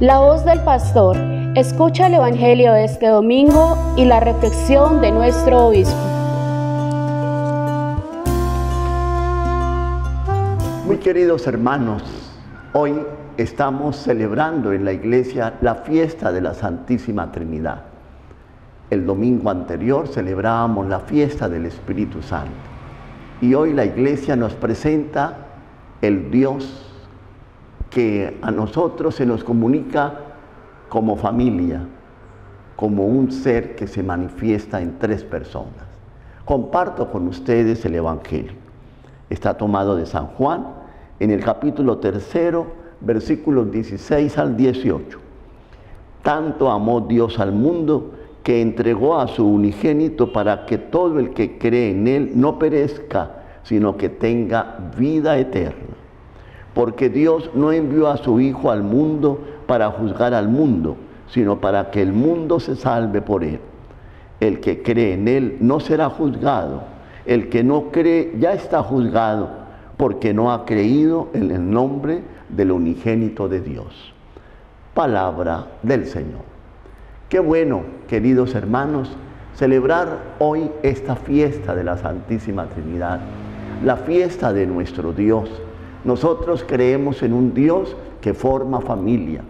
La voz del pastor. Escucha el Evangelio de este domingo y la reflexión de nuestro obispo. Muy queridos hermanos, hoy estamos celebrando en la iglesia la fiesta de la Santísima Trinidad. El domingo anterior celebrábamos la fiesta del Espíritu Santo. Y hoy la iglesia nos presenta el Dios que a nosotros se nos comunica como familia, como un ser que se manifiesta en tres personas. Comparto con ustedes el Evangelio. Está tomado de San Juan en el capítulo tercero, versículos 16 al 18. Tanto amó Dios al mundo que entregó a su unigénito para que todo el que cree en él no perezca, sino que tenga vida eterna porque Dios no envió a su Hijo al mundo para juzgar al mundo, sino para que el mundo se salve por él. El que cree en él no será juzgado, el que no cree ya está juzgado, porque no ha creído en el nombre del unigénito de Dios. Palabra del Señor. Qué bueno, queridos hermanos, celebrar hoy esta fiesta de la Santísima Trinidad, la fiesta de nuestro Dios nosotros creemos en un Dios que forma familia,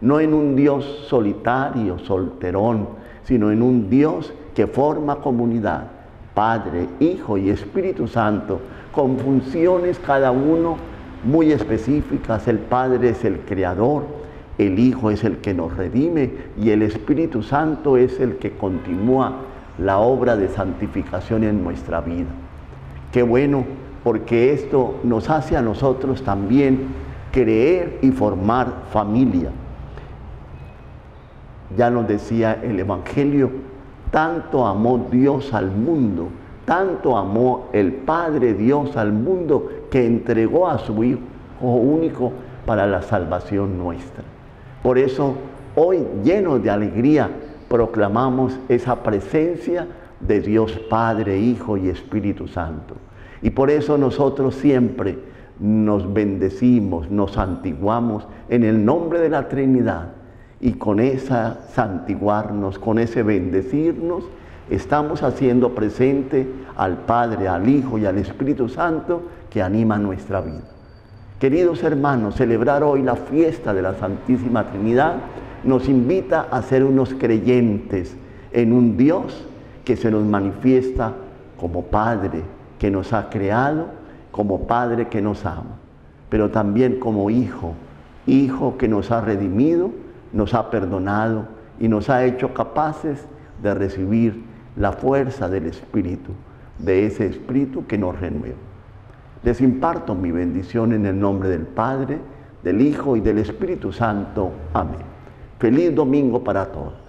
no en un Dios solitario, solterón, sino en un Dios que forma comunidad, Padre, Hijo y Espíritu Santo, con funciones cada uno muy específicas. El Padre es el creador, el Hijo es el que nos redime y el Espíritu Santo es el que continúa la obra de santificación en nuestra vida. Qué bueno porque esto nos hace a nosotros también creer y formar familia. Ya nos decía el Evangelio, tanto amó Dios al mundo, tanto amó el Padre Dios al mundo que entregó a su Hijo único para la salvación nuestra. Por eso hoy llenos de alegría proclamamos esa presencia de Dios Padre, Hijo y Espíritu Santo. Y por eso nosotros siempre nos bendecimos, nos santiguamos en el nombre de la Trinidad. Y con esa santiguarnos, con ese bendecirnos, estamos haciendo presente al Padre, al Hijo y al Espíritu Santo que anima nuestra vida. Queridos hermanos, celebrar hoy la fiesta de la Santísima Trinidad nos invita a ser unos creyentes en un Dios que se nos manifiesta como Padre, que nos ha creado, como Padre que nos ama, pero también como Hijo, Hijo que nos ha redimido, nos ha perdonado y nos ha hecho capaces de recibir la fuerza del Espíritu, de ese Espíritu que nos renueva. Les imparto mi bendición en el nombre del Padre, del Hijo y del Espíritu Santo. Amén. Feliz domingo para todos.